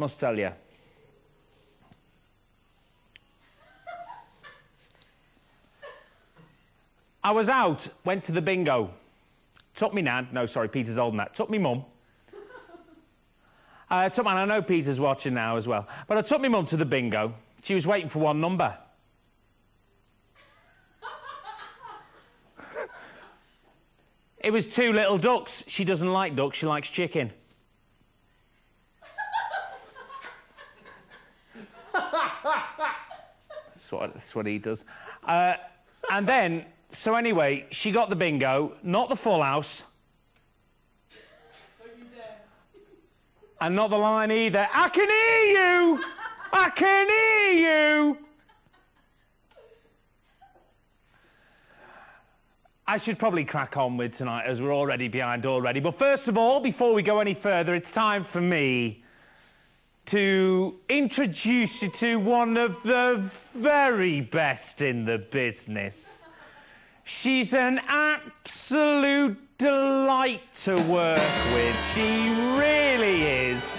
must tell you. I was out, went to the bingo. Took me nan, no, sorry, Peter's old than that. Took me mum. Uh, took, and I know Peter's watching now as well. But I took my mum to the bingo. She was waiting for one number. it was two little ducks. She doesn't like ducks, she likes chicken. That's, what, that's what he does. Uh, and then, so anyway, she got the bingo, not the full house. And not the line either. I can hear you! I can hear you! I should probably crack on with tonight as we're already behind already. But first of all, before we go any further, it's time for me to introduce you to one of the very best in the business. She's an absolute delight to work with. She really is.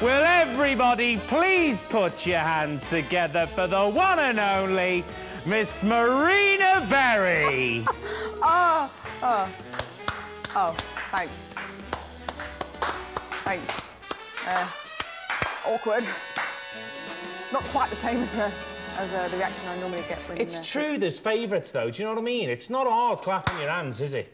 Will everybody please put your hands together for the one and only Miss Marina Berry? Oh, oh, oh, thanks. Thanks. Uh, awkward. Not quite the same as, uh, as uh, the reaction I normally get when... It's uh, true, there's favourites though, do you know what I mean? It's not hard clapping your hands, is it?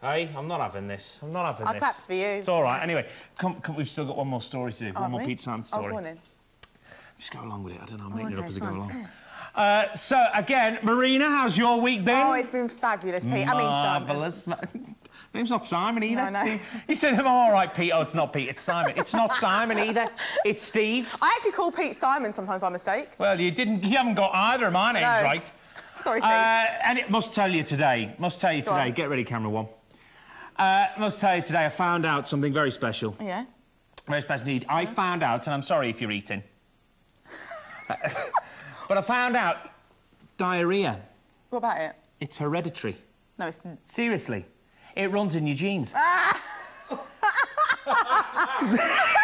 Hey, I'm not having this. I'm not having I'll this. clap for you. It's all right. Anyway, come, come, we've still got one more story to do. Oh, one more we? Pete Sands Oh, story. go on then. Just go along with it. I don't know. I'm making it okay, up as I go along. Uh, so again, Marina, how's your week been? Oh, it's been fabulous, Pete. I mean, Simon. Marvellous. Name's not Simon either. No, no. He said, I'm all right, Pete. Oh, it's not Pete, it's Simon. It's not Simon either. It's Steve. I actually call Pete Simon sometimes by mistake. Well, you didn't. You haven't got either of my names No. right. Sorry, Steve. Uh, and it must tell you today. Must tell you Go today. on. Get ready, camera one. Uh, must tell you today. I found out something very special. yeah? Very special indeed. I found out, and I'm sorry if you're eating, but I found out diarrhea. What about it? It's hereditary. No, it's... Seriously, it runs in your genes. Ah!